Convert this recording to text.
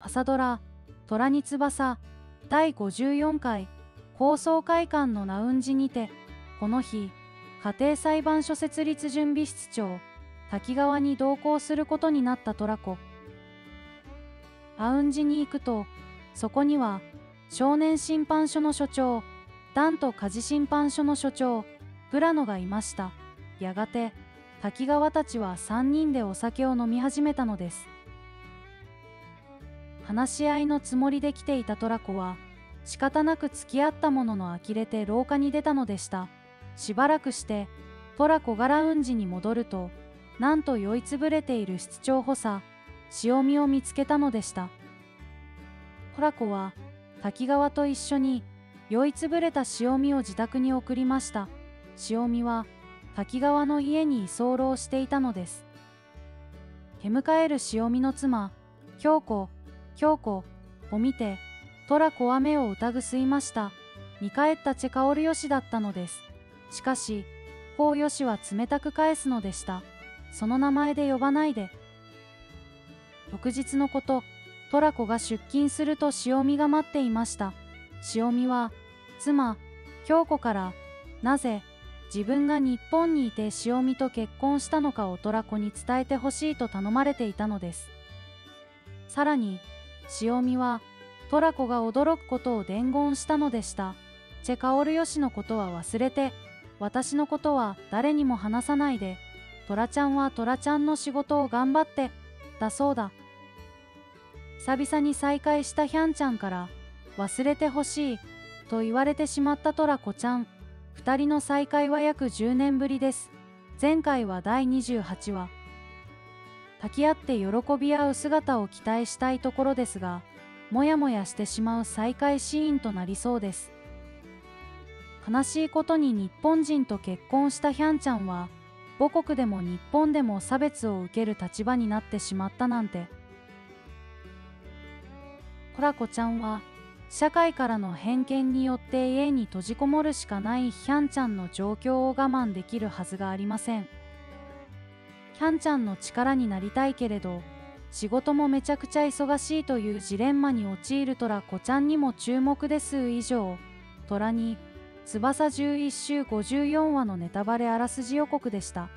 朝ドラ「虎に翼」第54回高層会館のナウンジにてこの日家庭裁判所設立準備室長滝川に同行することになったトラコアウンジに行くとそこには少年審判所の所長ダンと家事審判所の所長プラノがいました。やがて滝川たちは3人でお酒を飲み始めたのです。話し合いのつもりで来ていたトラコは仕方なく付き合ったものの呆れて廊下に出たのでした。しばらくしてトラコがラウンジに戻るとなんと酔いつぶれている室長補佐潮見を見つけたのでした。トラコは滝川と一緒に酔いつぶれた潮見を自宅に送りました。潮見は滝川の家に居候していたのです。出迎える潮見の妻京子京子を見てトラコは目を疑すいました。見返ったチェカオルヨシだったのです。しかしコウヨシは冷たく返すのでした。その名前で呼ばないで。翌日のことトラコが出勤すると潮見が待っていました。潮見は妻京子からなぜ自分が日本にいて潮見と結婚したのかをトラコに伝えてほしいと頼まれていたのです。さらに潮見はトラコが驚くことを伝言したのでした。チェカオルヨシのことは忘れて私のことは誰にも話さないでトラちゃんはトラちゃんの仕事を頑張ってだそうだ。久々に再会したヒャンちゃんから忘れてほしいと言われてしまったトラコちゃん。2人の再会は約10年ぶりです。前回は第28話。抱き合って喜び合う姿を期待したいところですがもやもやしてしまう再会シーンとなりそうです。悲しいことに日本人と結婚したヒャンちゃんは母国でも日本でも差別を受ける立場になってしまったなんて。コラコちゃんは社会からの偏見によって家に閉じこもるしかないヒャンちゃんの状況を我慢できるはずがありません。キャンちゃんの力になりたいけれど仕事もめちゃくちゃ忙しいというジレンマに陥るトラコちゃんにも注目です以上トラに翼11週54話のネタバレあらすじ予告でした。